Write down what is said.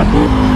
Gracias.